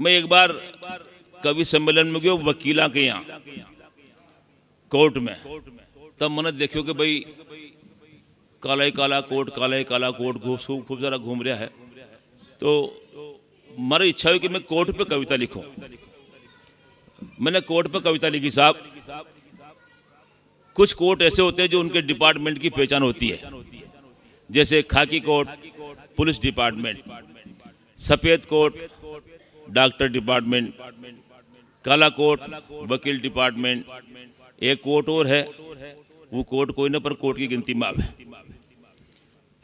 मैं एक बार कवि सम्मेलन में गयो वकीला के यहाँ, कोर्ट में। तब मैंने देखियो कि भाई, काला ही काला कोट काला ही काला कोट खूब खूब जरा घूम रहा है। तो मेरी इच्छा हुई कि मैं कोर्ट पे कविता लिखूं। मैंने कोर्ट पे कविता लिखी, साहब। कुछ कोर्ट ऐसे होते हैं जो उनके डिपार्टमेंट की पहचान होती है। जैसे खाकी कोर्ट, पुलिस डिपार्टमेंट, सफ़ेद कोर्ट डॉक्टर डिपार्टमेंट काला कोर्ट वकील डिपार्टमेंट एक कोर्ट और है। वो कोर्ट कोई ना पर कोर्ट की गिनती में आवे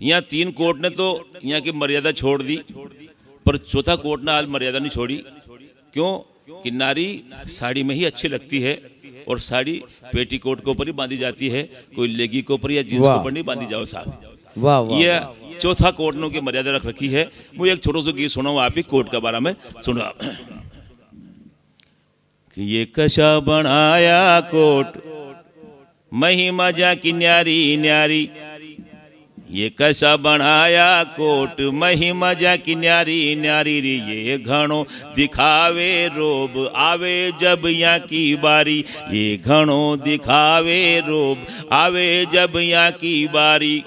यहाँ तीन कोर्ट ने तो यहाँ की मर्यादा छोड़ दी पर चौथा कोर्ट ने आज मर्यादा नहीं छोड़ी। क्यों? कि नारी साड़ी में ही अच्छी लगती है और साड़ी पेटी कोट के ऊपर ही बांधी जाती है कोई लेगी के ऊपर या जींस के ऊपर नहीं बांधी जाओ साहब। वाह वाह ये चौथा कोर्ट ने मर्यादा रख रखी है। मुझे एक छोटा सा गीत सुनाऊं, आप ही कोर्ट के बारे में सुना। कि ये कशा बनाया कोट, महिमा जा की न्यारी न्यारी। ये कैसा बनाया कोट, महिमा जा की न्यारी न्यारी रे। ये घणो दिखावे रोब, आवे जब यहाँ की बारी। ये घणो दिखावे रोब, आवे जब यहाँ की बारी।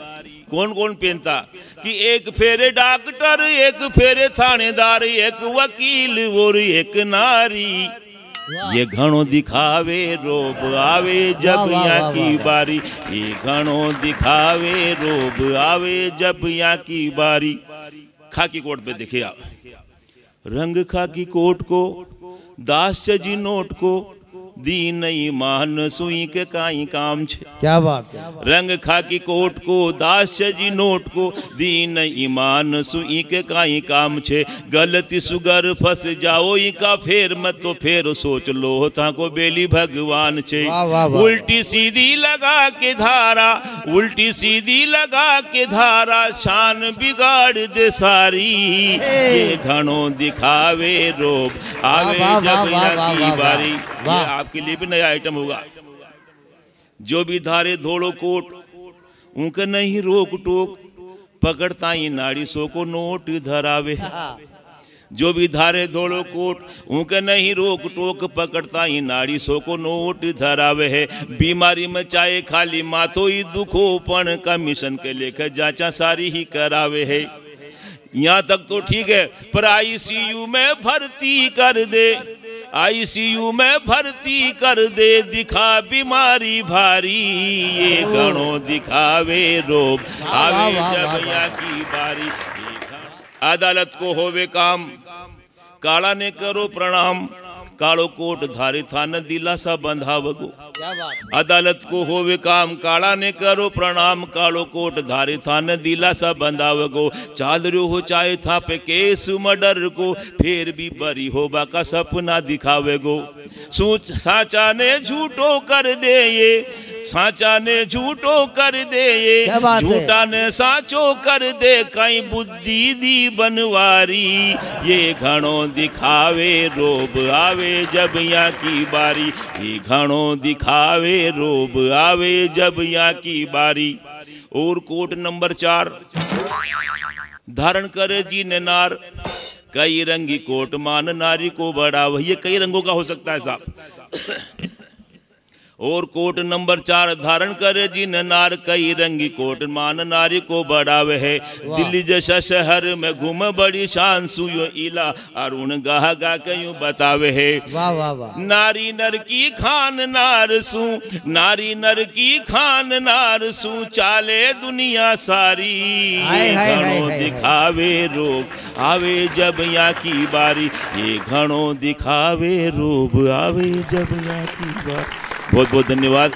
कौन कौन पहनता कि एक फेरे डॉक्टर एक फेरे थानेदार एक वकील और एक नारी। ये घणो दिखावे रोब आवे जब यहाँ की बारी। ये घणो दिखावे रोब आवे जब यहाँ की बारी। खाकी कोट पे देखिए आप। रंग खाकी कोट को दास जी नोट को दी नहीं मान सुई के काई काम छे। क्या बात है। रंग खाकी कोट को दास जी नोट को दीन ईमान सुई के काई काम छे। गलती सुगर फंस जाओ ई का फेर मत तो फेर सोच लो ता को बेली भगवान छे। उल्टी सीधी लगा के धारा उल्टी सीधी लगा के धारा शान बिगाड़ दे सारी। ये घणो दिखावे रोब आवे जब बारी। ये आपके लिए भी नया आइटम होगा। जो भी धारे धोड़ो कोट उनके नहीं, रोक टोक, पकड़ता ही नाड़ी, सो को नोट धरावे। जो भी धारे धोड़ो कोट उनके नहीं, रोक टोक, पकड़ता ही नाड़ी, सो को नोट धरावे है। बीमारी में चाहे खाली माथो ही दुखो पण कमीशन के लेकर जांचा सारी ही करावे है। यहाँ तक तो ठीक है, पर आईसीयू में भर्ती कर दे। आईसीयू में भर्ती कर दे दिखा बीमारी भारी। ये गणों दिखावे रोग आवे वाह, वाह, जब वाह, यहाँ की बारी। अदालत को होवे काम काला ने करो प्रणाम। कालो कोट धारी थान दिलासा बंधावगो। अदालत को हो वे काम काला ने करो, प्रणाम कालो कोट धारे न दिलासा बंधाव गो। चाल रो हो चाहे था पे केस मर्डर को फिर भी बरी होबा का सपना दिखावे गो। सोच साचा ने झूठो कर दे ये साचा ने झूठो कर दे ये? झूठा ने साचो कर दे कहीं बुद्धि दी बनवारी। ये घणो दिखावे रोब आवे जब यहाँ की बारी। ये घणो दिखावे रोब आवे जब यहाँ की बारी। और कोट नंबर चार धारण करे जी ने नार। कई रंगी कोट मान नारी को बड़ा ये कई रंगों का हो सकता है साहब। और कोट नंबर चार धारण करे जिन नार कई रंगी कोट मान नारी को बढ़ावे है। दिल्ली जैसा शहर में घूम बड़ी शान सुयो इला अरुण गाह गा के यूँ बतावे है। वाह वाह वाह। नारी नर की खान नार सू नारी नर की खान नार सू चाले दुनिया सारी। घणो दिखावे रोग आवे जब यहाँ की बारी। ये घणो दिखावे रोग आवे जब यहाँ की बारी। बहुत बहुत धन्यवाद।